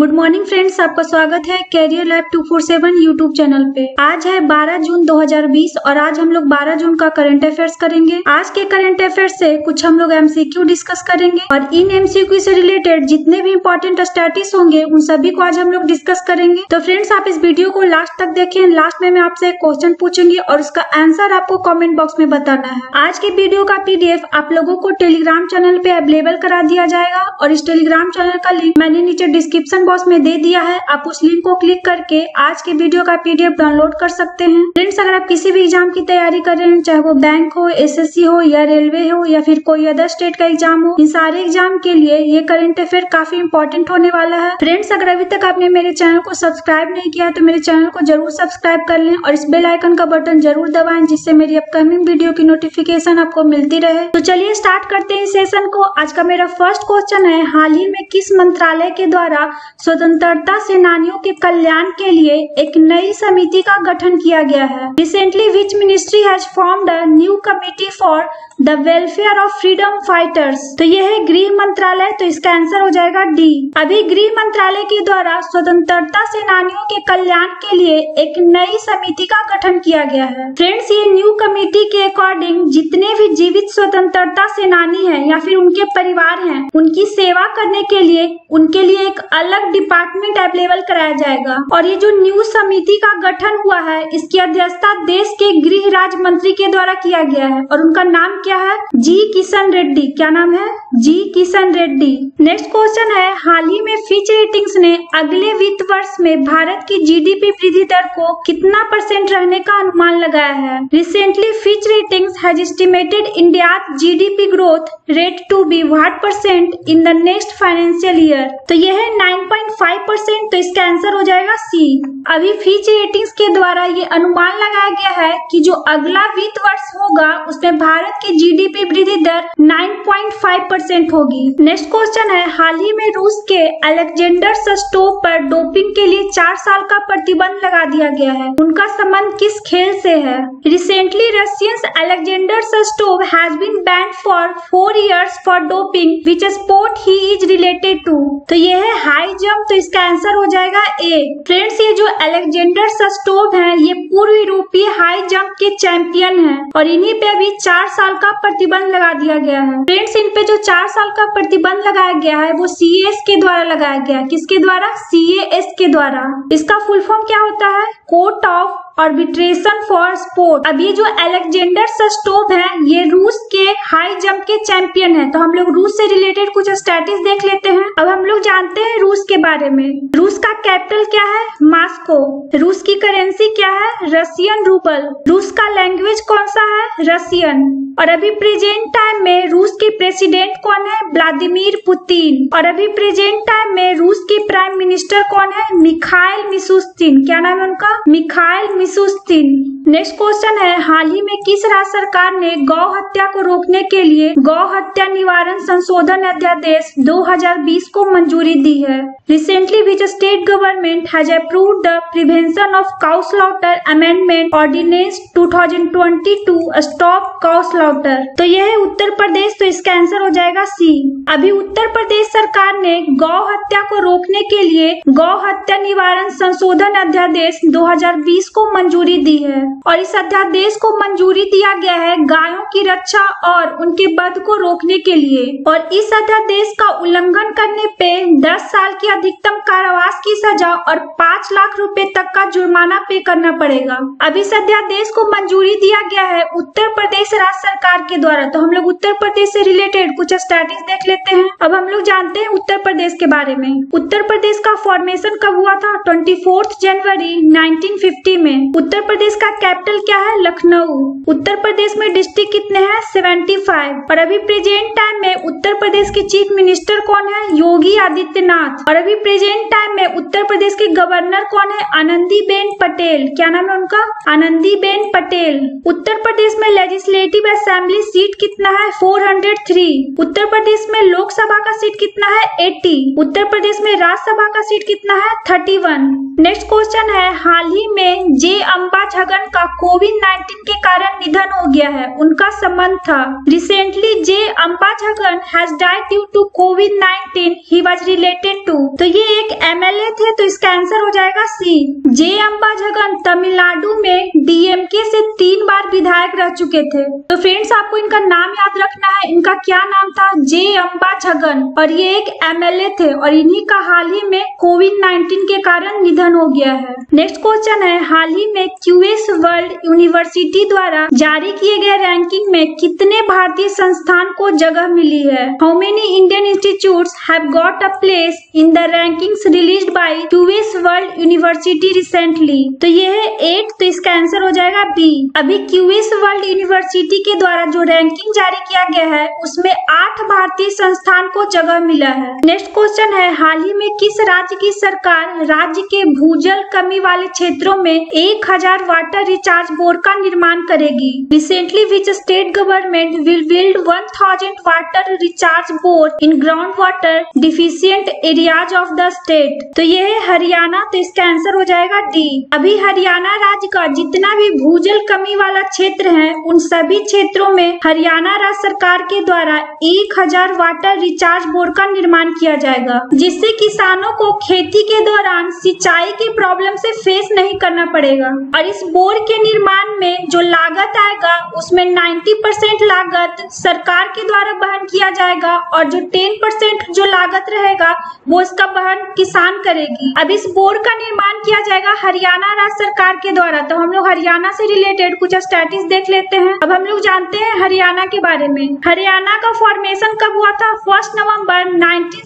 Good morning friends आपका स्वागत है कैरियर लैब 247 यूट्यूब चैनल पे। आज है 12 जून 2020 और आज हम लोग 12 जून का करंट अफेयर्स करेंगे। आज के करंट अफेयर्स से कुछ हम लोग एमसीक्यू डिस्कस करेंगे और इन एमसीक्यू से रिलेटेड जितने भी इम्पोर्टेंट स्टैटिस होंगे, उन सभी को आज हम लोग डिस्कस करेंगे। तो फ्रेंड्स आप इस वीडियो को लास्ट तक देखें। लास्ट में मैं आपसे एक क्वेश्चन पूछूँगी और उसका आंसर आपको कॉमेंट बॉक्स में बताना है। आज के वीडियो का पीडीएफ आप लोगों को टेलीग्राम चैनल पे अवेलेबल करा दिया जाएगा और इस टेलीग्राम चैनल का लिंक मैंने नीचे डिस्क्रिप्शन बॉक्स में दे दिया है। आप उस लिंक को क्लिक करके आज के वीडियो का पीडीएफ डाउनलोड कर सकते हैं। फ्रेंड्स अगर आप किसी भी एग्ज़ाम की तैयारी कर रहे हैं, चाहे वो बैंक हो एसएससी हो, या रेलवे हो, या फिर कोई अदर स्टेट का एग्ज़ाम हो, इन सारे एग्ज़ाम के लिए ये करंट अफेयर काफ़ी इंपॉर्टेंट होने वाला है। फ्रेंड्स अगर अभी तक आपने मेरे चैनल को सब्सक्राइब नहीं किया तो मेरे चैनल को ज़रूर सब्सक्राइब कर लें और इस बेल आइकन का बटन ज़रूर दबाएँ, जिससे मेरी अपकमिंग वीडियो की नोटिफिकेशन आपको मिलती रहे। तो चलिए स्टार्ट करते हैं सेशन को। आज का मेरा फ़र्स्ट क्वेश्चन है, हाल ही में किस मंत्रालय के द्वारा स्वतंत्रता सेनानियों के कल्याण के लिए एक नई समिति का गठन किया गया है। Recently which ministry has formed a new committee for the welfare of freedom fighters तो यह है गृह मंत्रालय तो इसका आंसर हो जाएगा डी अभी गृह मंत्रालय के द्वारा स्वतंत्रता सेनानियों के कल्याण के लिए एक नई समिति का गठन किया गया है। फ्रेंड्स ये न्यू कमिटी के अकॉर्डिंग जितने भी जीवित स्वतंत्रता सेनानी है या फिर उनके परिवार है, उनकी सेवा करने के लिए, उनके लिए एक अलग डिपार्टमेंट अवेलेबल कराया जाएगा। और ये जो न्यू समिति का गठन हुआ है, इसकी अध्यक्षता देश के गृह राज्य मंत्री के द्वारा किया गया है। और उनका नाम क्या है? जी किशन रेड्डी। क्या नाम है? जी, किशन रेड्डी। नेक्स्ट क्वेश्चन है, हाल ही में फिच रेटिंग्स ने अगले वित्त वर्ष में भारत की जीडीपी वृद्धि दर को कितना परसेंट रहने का अनुमान लगाया है? Recently Fitch ratings has estimated India GDP growth rate to be what percent in the next financial year तो यह है 9.5 परसेंट तो इसका आंसर हो जाएगा सी अभी फिच रेटिंग्स के द्वारा ये अनुमान लगाया गया है कि जो अगला वित्त वर्ष होगा, उसमें भारत की जीडीपी वृद्धि दर 9.5 परसेंट होगी। नेक्स्ट क्वेश्चन है, हाल ही में रूस के अलेक्जेंडर सस्टोव पर डोपिंग के लिए चार साल का प्रतिबंध लगा दिया गया है। उनका संबंध किस खेल से है? Recently Russians Alexander Shustov has been banned for four years for doping which sport he is related to तो ये है हाई जम्प तो इसका आंसर हो जाएगा ए फ्रेंड्स ये जो अलेक्जेंडर सस्टोव है, ये पूर्व यूरोपीय हाई जम्प के चैंपियन है और इन्हीं पे अभी चार साल का प्रतिबंध लगा दिया गया है। फ्रेंड्स इन पे जो चार साल का प्रतिबंध लगाया गया है, वो सीएएस के द्वारा लगाया गया है। किसके द्वारा? सी के द्वारा। इसका फुल फॉर्म क्या होता है? Court of arbitration for sport अब ये जो अलेक्जेंडर सस्टोव है, ये रूस के हाई जंप के चैंपियन है। तो हम लोग रूस से रिलेटेड कुछ स्टैटिस देख लेते हैं। अब हम लोग जानते हैं रूस के बारे में। रूस का कैपिटल क्या है? मास्को रूस की करेंसी क्या है? रशियन रूबल रूस का लैंग्वेज कौन सा है? रशियन और अभी प्रेजेंट टाइम में रूस के प्रेसिडेंट कौन है? व्लादिमीर पुतिन और अभी प्रेजेंट टाइम में रूस के प्राइम मिनिस्टर कौन है? मिखाइल मिसुस्तिन क्या नाम है उनका? मिखाइल मिसुस्तिन नेक्स्ट क्वेश्चन है, हाल ही में किस राज्य सरकार ने गौ हत्या को रोकने के लिए गौ हत्या निवारण संशोधन अध्यादेश 2020 को मंजूरी दी है? Recently which state government has approve the prevention of cow slaughter amendment ordinance 2022 stop cow slaughter तो यह है उत्तर प्रदेश तो इसका आंसर हो जाएगा सी अभी उत्तर प्रदेश सरकार ने गौ हत्या को रोकने के लिए गौ हत्या निवारण संशोधन अध्यादेश 2020 को मंजूरी दी है। और इस अध्यादेश को मंजूरी दिया गया है गायों की रक्षा और उनके बध को रोकने के लिए। और इस अध्यादेश का उल्लंघन करने पे 10 साल की अधिकतम कारावास की सजा और 5 लाख रुपए तक का जुर्माना पे करना पड़ेगा। अब इस अध्यादेश को मंजूरी दिया गया है उत्तर प्रदेश राज्य सरकार के द्वारा। तो हम लोग उत्तर प्रदेश से रिलेटेड कुछ स्टैटिस देख लेते हैं। अब हम लोग जानते हैं उत्तर प्रदेश के बारे में। उत्तर प्रदेश का फॉर्मेशन कब हुआ था? ट्वेंटी जनवरी नाइनटीन में। उत्तर प्रदेश का कैपिटल क्या है? लखनऊ। उत्तर प्रदेश में डिस्ट्रिक्ट कितने हैं? 75 और अभी प्रेजेंट टाइम में उत्तर प्रदेश के चीफ मिनिस्टर कौन है? योगी आदित्यनाथ। और अभी प्रेजेंट टाइम में उत्तर प्रदेश के गवर्नर कौन है? आनंदी बेन पटेल। क्या नाम है उनका? आनंदी बेन पटेल। उत्तर प्रदेश में लेजिस्लेटिव असेंबली सीट कितना है? 403 उत्तर प्रदेश में लोकसभा का सीट कितना है? 80 उत्तर प्रदेश में राज्यसभा का सीट कितना है? थर्टी वन नेक्स्ट क्वेश्चन है, हाल ही में जे अम्बा झगन का कोविड नाइन्टीन के कारण निधन हो गया है। उनका संबंध था। Recently J Amba Chhagan has died due to Covid nineteen he was related to तो ये एक एमएलए थे तो इसका आंसर हो जाएगा सी जे अम्बा झगन तमिलनाडु में डीएमके से तीन बार विधायक रह चुके थे। तो फ्रेंड्स आपको इनका नाम याद रखना है। इनका क्या नाम था? जे अम्बा छगन। और ये एक एमएलए थे, और इन्हीं का हाल ही में कोविड नाइन्टीन के कारण निधन हो गया है। नेक्स्ट क्वेश्चन है। हाल ही में क्यूएस वर्ल्ड यूनिवर्सिटी द्वारा जारी किए गए रैंकिंग में कितने भारतीय संस्थान को जगह मिली है? How many Indian institute have got a place in the rankings released by QS World University recently तो ये है एट तो इसका आंसर हो जाएगा बी अभी क्यूएस वर्ल्ड यूनिवर्सिटी के द्वारा जो रैंकिंग जारी किया गया है, उसमें आठ भारतीय संस्थान को जगह मिला है। नेक्स्ट क्वेश्चन है, हाल ही में किस राज्य की सरकार राज्य के भूजल कमी वाले क्षेत्रों में एक हज़ार वाटर रिचार्ज बोर्ड का निर्माण करेगी। Recently which state government will build one thousand water recharge board in ground water deficient areas of the state तो ये है हरियाणा तो इसका आंसर हो जाएगा डी अभी हरियाणा राज्य का जितना भी भूजल कमी वाला क्षेत्र है, उन सभी क्षेत्रों में हरियाणा राज्य सरकार के द्वारा एक हज़ार वाटर रिचार्ज बोर्ड का निर्माण किया जाएगा, जिससे किसानों को खेती के दौरान सिंचाई की प्रॉब्लम से फेस नहीं करना पड़ेगा। और इस बोर के निर्माण में जो लागत आएगा, उसमें 90 परसेंट लागत सरकार के द्वारा वहन किया जाएगा और जो 10 परसेंट जो लागत रहेगा, वो इसका वहन किसान करेगी। अब इस बोर का निर्माण किया जाएगा हरियाणा राज्य सरकार के द्वारा। तो हम लोग हरियाणा से रिलेटेड कुछ स्टैटिस देख लेते हैं। अब हम लोग जानते हैं हरियाणा के बारे में। हरियाणा का फॉर्मेशन कब हुआ था? फ़र्स्ट नवंबर नाइनटीन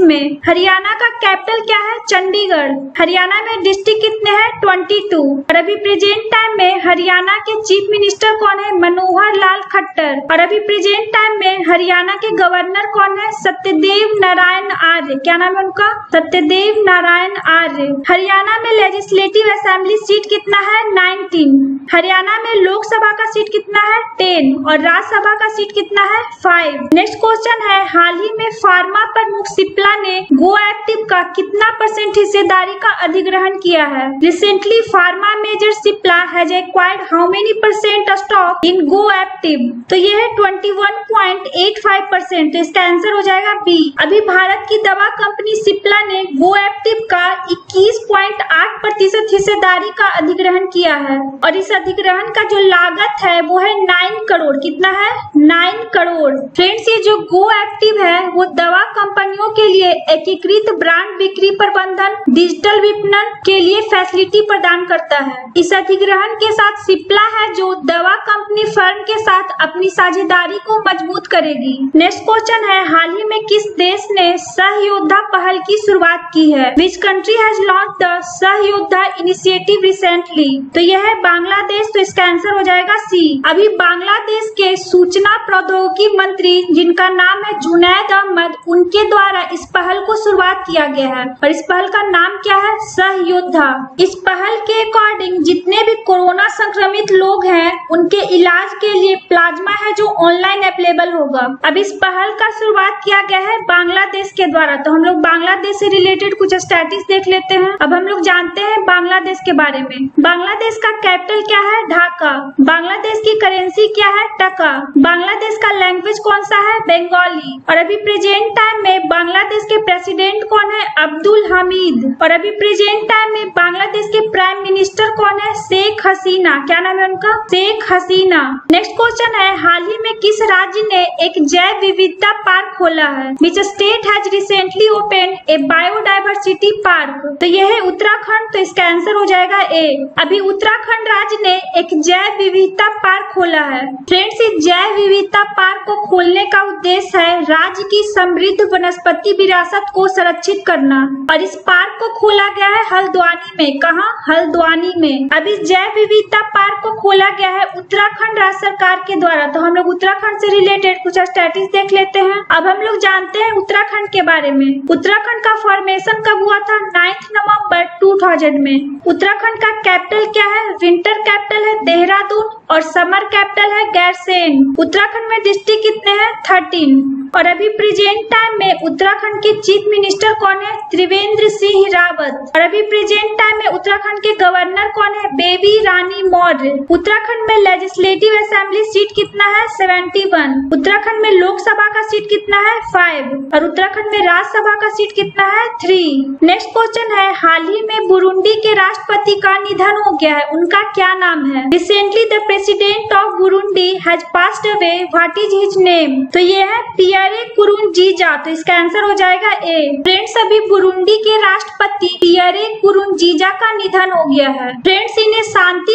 में। हरियाणा का कैपिटल क्या है? चंडीगढ़। हरियाणा में डिस्ट्रिक्ट कितने हैं? 22 और अभी प्रेजेंट टाइम में हरियाणा के चीफ मिनिस्टर कौन है? मनोहर लाल खट्टर। और अभी प्रेजेंट टाइम में हरियाणा के गवर्नर कौन है? सत्यदेव नारायण आर्य। क्या नाम है उनका? सत्यदेव नारायण आर्य। हरियाणा में लेजिस्लेटिव असेंबली सीट कितना है? 19 हरियाणा में लोकसभा का सीट कितना है? 10 और राज्यसभा का सीट कितना है? 5 नेक्स्ट क्वेश्चन है, हाल ही में फार्मा प्रमुख सिप्ला ने गो एक्टिव का कितना परसेंट हिस्सेदारी का अधिग्रहण किया है? Recently pharma major Cipla has acquired how many percent stock in Go Active तो ये है 21.85 परसेंट तो इसका आंसर हो जाएगा बी अभी भारत की दवा कंपनी सिप्ला ने गो एक्टिव का 21.8 प्रतिशत हिस्सेदारी का अधिग्रहण किया है। और इस अधिग्रहण का जो लागत है, वो है नाइन करोड़ कितना है? नाइन करोड़ फ्रेंड्स ये जो गो एक्टिव है, वो दवा कंपनियों के लिए एकीकृत ब्रांड बिक्री प्रबंधन डिजिटल विपणन के लिए फैसिलिटी प्रदान करता है। इस अधिग्रहण के साथ सिप्ला है जो दवा कंपनी फर्म के साथ अपनी साझेदारी को मज़बूत करेगी। नेक्स्ट क्वेश्चन है, हाल ही में किस देश ने सहयोद्धा पहल की शुरुआत की है? Which country has launched the Sahayoddha initiative recently तो यह है बांग्लादेश तो इसका आंसर हो जाएगा सी अभी बांग्लादेश के सूचना प्रौद्योगिकी मंत्री, जिनका नाम है जुनैद अहमद, उनके द्वारा इस पहल को शुरुआत किया गया है। और इस पहल का नाम क्या है? सहयोद्धा। इस पहल के अकॉर्डिंग जितने भी कोरोना संक्रमित लोग हैं, उनके इलाज के लिए प्लाज्मा है जो ऑनलाइन अवेलेबल होगा। अब इस पहल का शुरुआत किया गया है बांग्लादेश के द्वारा। तो हम लोग बांग्लादेश से रिलेटेड कुछ स्टैटिस देख लेते हैं। अब हम लोग जानते हैं बांग्लादेश के बारे में। बांग्लादेश का कैपिटल क्या है? ढाका। बांग्लादेश की करेंसी क्या है? टका। बांग्लादेश का लैंग्वेज कौन सा है? बंगाली। और अभी प्रेजेंट टाइम में बांग्लादेश के प्रेसिडेंट कौन है? अब्दुल हमीद। और अभी प्रेजेंट टाइम में बांग्लादेश के प्राइम मिनिस्टर कौन है? शेख हसीना। क्या नाम है उनका? शेख हसीना। नेक्स्ट क्वेश्चन है, हाल ही में किस राज्य ने एक जैव विविधता पार्क खोला है? Which state has recently open a biodiversity park तो यह है उत्तराखंड तो इसका आंसर हो जाएगा ए अभी उत्तराखंड राज्य ने एक जैव विविधता पार्क खोला है। फ्रेंड्स इस जैव विविधता पार्क को खोलने का उद्देश्य है राज्य की समृद्ध वनस्पति विरासत को संरक्षित करना। और इस पार्क को खोला गया है हल्द्वानी में। कहा? हल्द्वानी में। अभी जैव विविधता पार्क को खोला गया है उत्तराखंड राज्य सरकार के द्वारा। तो हम लोग उत्तराखंड से रिलेटेड कुछ स्टैटिस देख लेते हैं। अब हम लोग जानते हैं उत्तराखंड के बारे में। उत्तराखंड का फॉर्मेशन कब हुआ था? नाइन्थ नवंबर टू में। उत्तराखंड का कैपिटल क्या है? विंटर कैपिटल है देहरादून। और समर कैपिटल है गैरसेन। उत्तराखंड में डिस्ट्रिक्ट कितने हैं? थर्टीन और अभी प्रेजेंट टाइम में उत्तराखंड के चीफ मिनिस्टर कौन है? त्रिवेंद्र सिंह रावत। और अभी प्रेजेंट टाइम में उत्तराखंड के गवर्नर कौन है? बेबी रानी मौर्य। उत्तराखंड में लेजिस्लेटिव असेंबली सीट कितना है? 71 उत्तराखंड में लोकसभा का सीट कितना है? 5 और उत्तराखंड में राज्यसभा का सीट कितना है? 3 नेक्स्ट क्वेश्चन है, हाल ही में बुरुंडी के राष्ट्रपति का निधन हो गया है। उनका क्या नाम है? Recently the president of Burundi has passed away what is his name तो ये है पियरे कुरुन जीजा तो इसका आंसर हो जाएगा ए फ्रेंड्स अभी बुरुंडी के राष्ट्रपति पियरे कुरुन जीजा का निधन हो गया है। फ्रेंड्स इन्हें शांति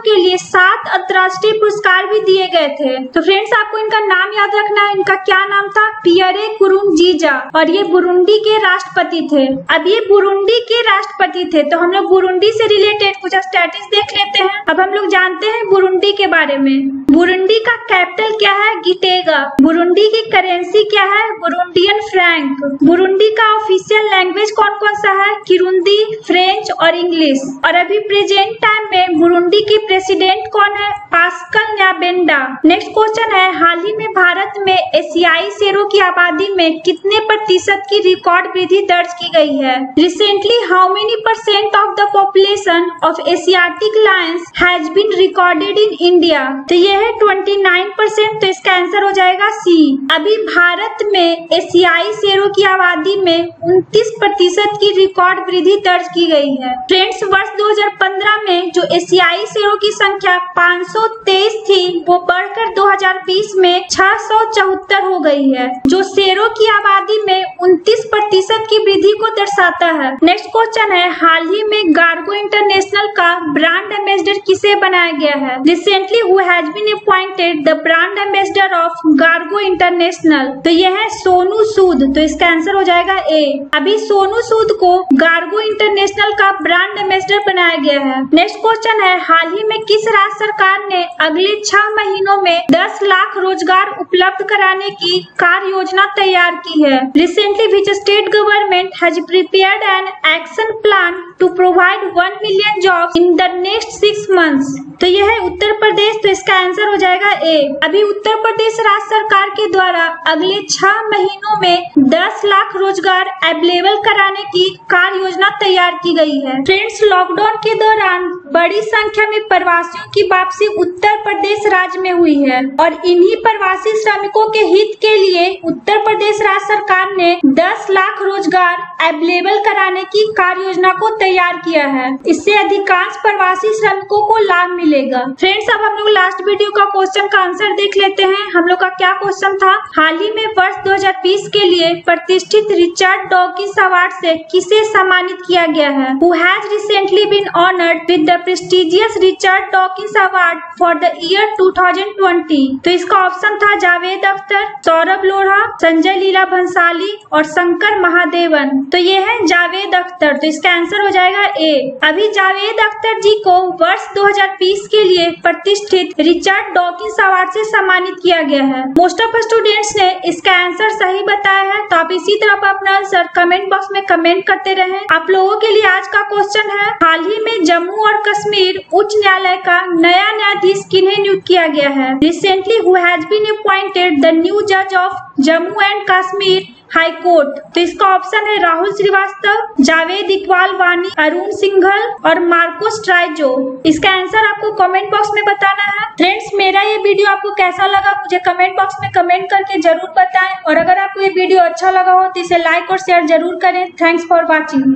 के लिए सात अंतर्राष्ट्रीय पुरस्कार भी दिए गए थे। तो फ्रेंड्स आपको इनका नाम याद रखना है। इनका क्या नाम था? पियरे कुरुन जीजा और ये बुरुंडी के राष्ट्रपति थे। अब ये बुरुंडी के राष्ट्रपति थे तो हम लोग बुरुंडी से रिलेटेड कुछ स्टेटिस देख लेते हैं। अब हम लोग जानते हैं बुरुंडी के बारे में। बुरुंडी का कैपिटल क्या है? गिटेगा बुरुंडी की करेंसी क्या है? बुरुंडियन फ्रैंक बुरुंडी का ऑफिशियल लैंग्वेज कौन कौन सा है? किरुंदी फ्रेंच और इंग्लिश और अभी प्रेजेंट टाइम में बुरुंडी की प्रेसिडेंट कौन है? पास्कल न्याबेंडा नेक्स्ट क्वेश्चन है, हाल ही में भारत में एशियाई शेरों की आबादी में कितने प्रतिशत की रिकॉर्ड वृद्धि दर्ज की गई है? Recently how many percent of the population of Asiatic lions has been recorded in India तो ये है 29 परसेंट तो इसका आंसर हो जाएगा सी अभी भारत में एशियाई शेरों की आबादी में 29 प्रतिशत की रिकॉर्ड वृद्धि दर्ज की गई है। फ्रेंड्स वर्ष 2015 में जो एशियाई शेरों की संख्या 523 थी, वो बढ़कर 2020 में छह सौ चौहत्तर हो गई है, जो शेरों की आबादी में 29 प्रतिशत की वृद्धि को दर्शाता है। नेक्स्ट क्वेश्चन है, हाल ही में गार्गो इंटरनेशनल का ब्रांड एम्बेसडर किसे बनाया गया है? Recently who has been appointed the brand ambassador of Gargo International तो यह है सोनू सूद तो इसका आंसर हो जाएगा ए अभी सोनू सूद को गार्गो इंटरनेशनल का ब्रांड एम्बेसडर बनाया गया है। नेक्स्ट क्वेश्चन है, हाल ही में किस राज्य सरकार ने अगले छह महीनों में 10 लाख रोज़गार उपलब्ध कराने की कार्य योजना तैयार की है? Recently which state government has prepared an action plan to provide one million job in the next six months तो यह है उत्तर प्रदेश तो इसका आंसर हो जाएगा ए अभी उत्तर प्रदेश राज्य सरकार के द्वारा अगले छह महीनों में 10 लाख रोज़गार अवेलेबल कराने की कार्य योजना तैयार की गई है। फ्रेंड्स लॉकडाउन के दौरान बड़ी संख्या में प्रवासियों की वापसी उत्तर प्रदेश राज्य में हुई है और इन्हीं प्रवासी श्रमिकों के हित के लिए उत्तर प्रदेश राज्य सरकार ने 10 लाख रोज़गार अवेलेबल कराने की कार्य योजना को तैयार किया है। इससे अधिकांश प्रवासी श्रमिकों को लाभ मिलेगा। फ्रेंड्स अब हम लोग लास्ट वीडियो का क्वेश्चन का आंसर देख लेते हैं। हम लोग का क्या क्वेश्चन था? हाल ही में वर्ष 2020 के लिए प्रतिष्ठित रिचर्ड डॉकिंस अवार्ड से किसे सम्मानित किया गया है? Who has recently been honoured with the prestigious Richard Dawkins award for the year 2020 तो इसका ऑप्शन था जावेद अख्तर, सौरभ लोढ़ा, संजय लीला भंसाली और शंकर महादेवन। तो ये है जावेद अख्तर। तो इसका आंसर हो जाएगा ए अभी जावेद अख्तर जी को वर्ष 2020 के लिए प्रतिष्ठित रिचर्ड डॉकिंस अवार्ड से सम्मानित किया गया है। मोस्ट ऑफ़ स्टूडेंट्स ने इसका आंसर सही बताया है। तो आप इसी तरह अपना आंसर कमेंट बॉक्स में कमेंट करते रहे। आप लोगों के लिए आज का क्वेश्चन है। हाल ही में जम्मू और कश्मीर उच्च न्यायालय का नया न्यायाधीश किन्हें नियुक्त किया गया है। Recently who has been appointed the new जज of Jammu and Kashmir high court तो इसका ऑप्शन है राहुल श्रीवास्तव, जावेद इकबाल वानी, अरुण सिंघल और मार्कोस ट्राइजो। इसका आंसर आपको कमेंट बॉक्स में बताना है। फ्रेंड्स मेरा ये वीडियो आपको कैसा लगा? मुझे कमेंट बॉक्स में कमेंट करके ज़रूर बताएँ। और अगर आपको ये वीडियो अच्छा लगा हो तो इसे लाइक और शेयर ज़रूर करें। Thanks for watching